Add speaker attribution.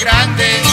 Speaker 1: grande.